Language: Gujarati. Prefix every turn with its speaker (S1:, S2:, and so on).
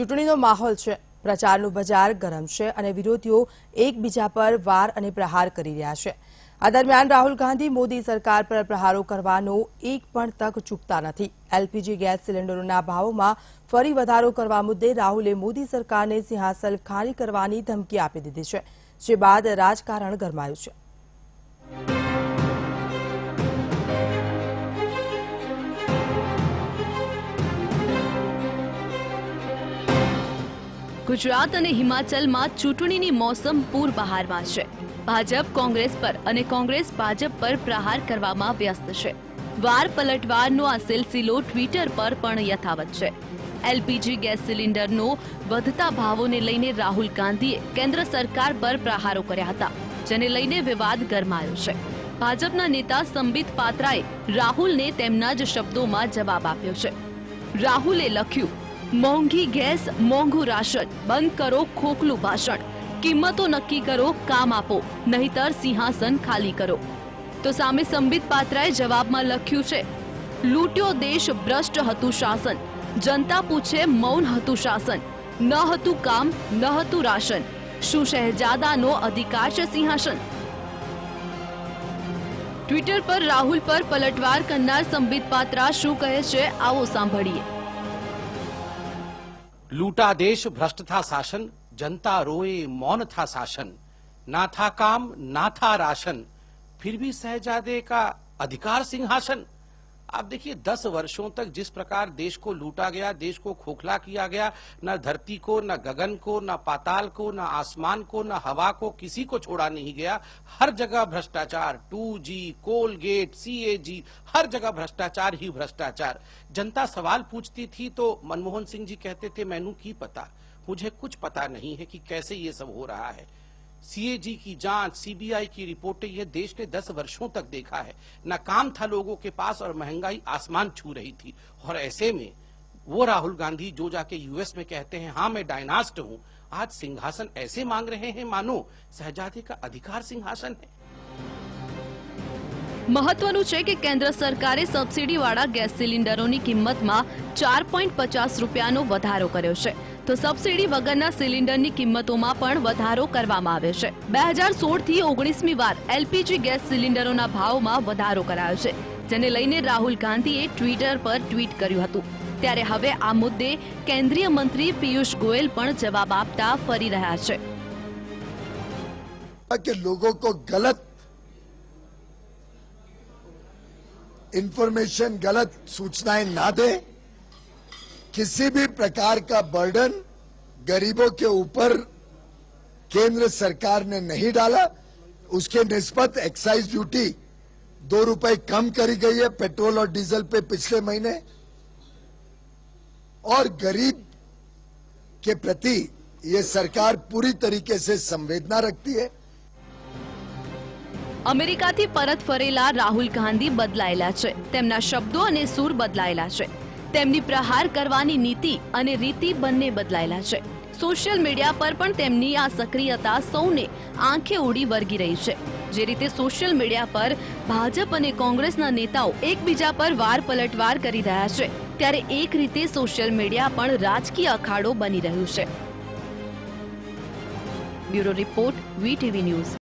S1: ચૂંટણીનો માહોલ છે. પ્રચારનું બજાર ગરમ છે અને વિરોધીઓ એકબીજા પર વાર અને પ્રહાર કરી રહ્યા છે. આ દરમિયાન રાહુલ ગાંધી મોદી સરકાર પર પ્રહારો કરવાનો એક પણ તક ચૂકતા નથી. એલપીજી ગેસ સિલિન્ડરોના ભાવોમાં ફરી વધારો કરવા મુદ્દે રાહુલે મોદી સરકારને સિંહાસન ખાલી કરવાની ધમકી આપી દીધી છે, જે બાદ રાજકારણ ગરમાયું છે.
S2: ગુજરાત અને હિમાચલમાં ચૂંટણીની મોસમ પૂર બહારમાં છે. ભાજપ, કોંગ્રેસ પર અને કોંગ્રેસ ભાજપ પર પ્રહાર કરવામાં વ્યસ્ત છે. વાર પલટવારનો આ સિલસિલો ટ્વિટર પર પણ યથાવત છે. એલપીજી ગેસ સિલિન્ડરનો વધતા ભાવોને લઈને રાહુલ ગાંધીએ કેન્દ્ર સરકાર પર પ્રહારો કર્યા હતા, જેને લઈને વિવાદ ગરમાયો છે. ભાજપના નેતા સંબિત પાત્રાએ રાહુલને તેમના જ શબ્દોમાં જવાબ આપ્યો છે. રાહુલે લખ્યું મોંઘી ગેસ, મોંઘું રાશન. બંધ કરો ખોખલું ભાષણ. કિંમતો નક્કી કરો, કામ આપો. નહીતર સિંહાસન ખાલી કરો. તો સામે સંબિત પાત્રાએ જવાબમાં લખ્યું છે, લૂંટ્યો દેશ ભ્રષ્ટ હતું શાસન. જનતા પૂછે મૌન હતું શાસન. ન હતું કામ, ન હતું રાશન. શું શહેજાદાનો અધિકાર છે સિંહાસન? ટ્વિટર પર રાહુલ પર પલટવાર કરનાર સંબિત પાત્રા શું કહે છે, આવો સાંભળીએ.
S3: लूटा देश भ्रष्ट था शासन जनता रोए मौन था शासन ना था काम ना था राशन फिर भी शहजादे का अधिकार सिंहासन आप देखिए, दस वर्षों तक जिस प्रकार देश को लूटा गया, देश को खोखला किया गया, न धरती को, न गगन को, न पाताल को, न आसमान को, न हवा को, किसी को छोड़ा नहीं गया। हर जगह भ्रष्टाचार, टू जी, कोलगेट सीएजी हर जगह भ्रष्टाचार ही भ्रष्टाचार। जनता सवाल पूछती थी तो मनमोहन सिंह जी कहते थे मैनू की पता? मुझे कुछ पता नहीं है कि कैसे ये सब हो रहा है। सीएजी की जांच सीबीआई की रिपोर्टें ये देश ने दस वर्षों तक देखा है न काम था लोगों के पास और महंगाई आसमान छू रही थी और ऐसे में वो राहुल गांधी जो जाके यूएस में कहते हैं हाँ मैं डायनास्ट हूं आज सिंहासन ऐसे मांग रहे हैं मानो शहजादे का अधिकार सिंहासन है
S2: મહત્વનું છે કે કેન્દ્ર સરકારે સબસિડીવાળા ગેસ સિલિન્ડરોની કિંમતમાં ચાર પોઈન્ટ પચાસ રૂપિયાનો વધારો કર્યો છે તો સબસિડી વગરના સિલિન્ડરની કિંમતોમાં પણ વધારો કરવામાં આવ્યો છે. બે હજાર સોળથી ઓગણીસમી વાર એલપીજી ગેસ સિલિન્ડરોના ભાવમાં વધારો કરાયો છે, જેને લઈને રાહુલ ગાંધીએ ટ્વિટર પર ટ્વીટ કર્યું હતું. ત્યારે હવે આ મુદ્દે કેન્દ્રીય મંત્રી પિયુષ ગોયલ પણ જવાબ આપતા ફરી રહ્યા છે.
S4: કે લોકો કો ગલત ઇન્ફોર્મેશન, ગલત સૂચનાએ ના દે? किसी भी प्रकार का बर्डन गरीबों के ऊपर केंद्र सरकार ने नहीं डाला उसके निस्बत एक्साइज ड्यूटी दो रुपए कम करी गई है पेट्रोल और डीजल पे पिछले महीने और गरीब के प्रति ये सरकार पूरी तरीके से संवेदना रखती है
S2: અમેરિકાથી પરત ફરેલા રાહુલ ગાંધી બદલાયેલા છે તેમના શબ્દો અને સૂર બદલાયેલા છે તેમની પ્રહાર કરવાની નીતિ અને રીતિ બંને બદલાયેલા છે. સોશિયલ મીડિયા પર પણ તેમની આ સક્રિયતા સૌને આંખે ઉડી વર્ગી રહી છે. જે રીતે સોશિયલ મીડિયા પર ભાજપ અને કોંગ્રેસના નેતાઓ એકબીજા પર વાર પલટવાર કરી રહ્યા છે, ત્યારે એક રીતે સોશિયલ મીડિયા પણ રાજકીય અખાડો બની રહ્યું છે. Bureau report VTV news.